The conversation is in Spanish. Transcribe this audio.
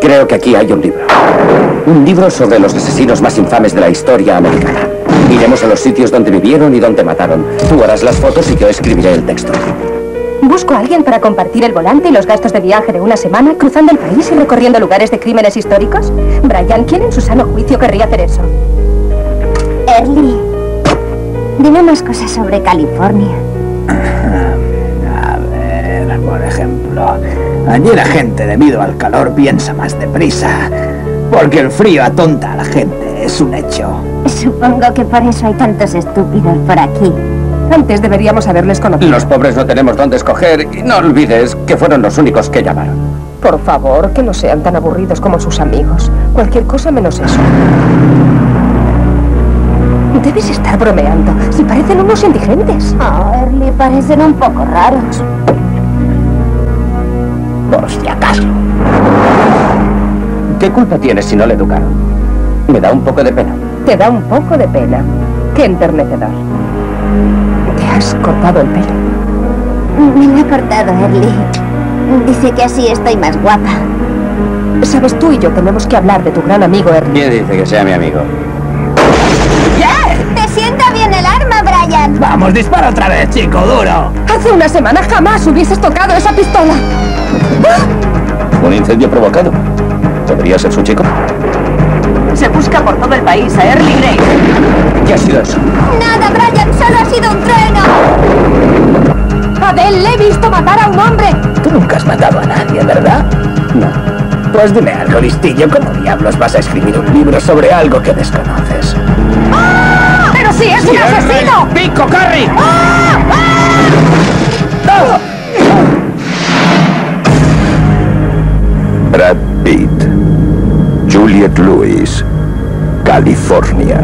Creo que aquí hay un libro. Un libro sobre los asesinos más infames de la historia americana. Iremos a los sitios donde vivieron y donde mataron. Tú harás las fotos y yo escribiré el texto. Busco a alguien para compartir el volante y los gastos de viaje de una semana cruzando el país y recorriendo lugares de crímenes históricos. Brian, ¿quién en su sano juicio querría hacer eso? Early, dime más cosas sobre California. Allí la gente debido al calor piensa más deprisa, porque el frío atonta a la gente, es un hecho. Supongo que por eso hay tantos estúpidos por aquí. Antes deberíamos haberles conocido. Los pobres no tenemos dónde escoger y no olvides que fueron los únicos que llamaron. Por favor, que no sean tan aburridos como sus amigos. Cualquier cosa menos eso. Debes estar bromeando. Si parecen unos indigentes. Oh, Early, parecen un poco raros. Por si acaso. ¿Qué culpa tienes si no le educaron? Me da un poco de pena. Te da un poco de pena. Qué enternecedor. Te has cortado el pelo. Me lo he cortado, Early. Dice que así estoy más guapa. Sabes, tú y yo tenemos que hablar de tu gran amigo Ernie. ¿Quién dice que sea mi amigo? Vamos, dispara otra vez, chico, duro. Hace una semana jamás hubieses tocado esa pistola. ¿Un incendio provocado? ¿Podría ser su chico? Se busca por todo el país a Early Grey. ¿Qué ha sido eso? Nada, Brian, solo ha sido un trueno. Adele, le he visto matar a un hombre. Tú nunca has matado a nadie, ¿verdad? No. Pues dime algo, listillo, ¿cómo diablos vas a escribir un libro sobre algo que desconoces? ¡Pero si es un asesino! ¡Pico, Carrie! Brad Pitt, Juliette Lewis, California.